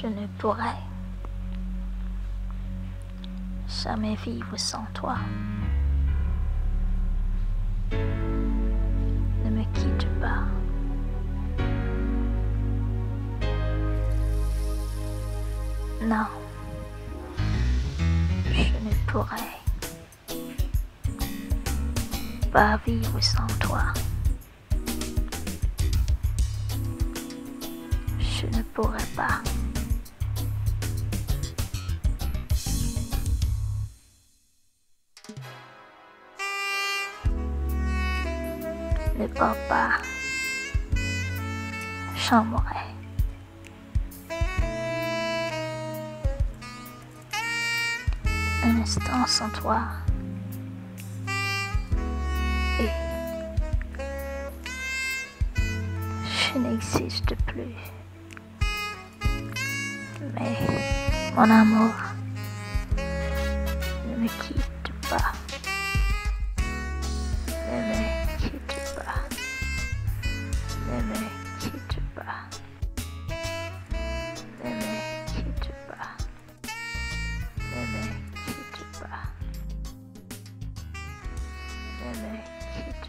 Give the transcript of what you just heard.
Je ne pourrais jamais vivre sans toi. Ne me quitte pas. Non, je ne pourrais pas vivre sans toi. Je ne pourrais pas. le papa chambray. Un instant sans toi et je n'existe plus. Mais mon amour ne me quitte pas. 妹妹，气质吧。妹妹，气质吧。妹妹，气质吧。妹妹，气质。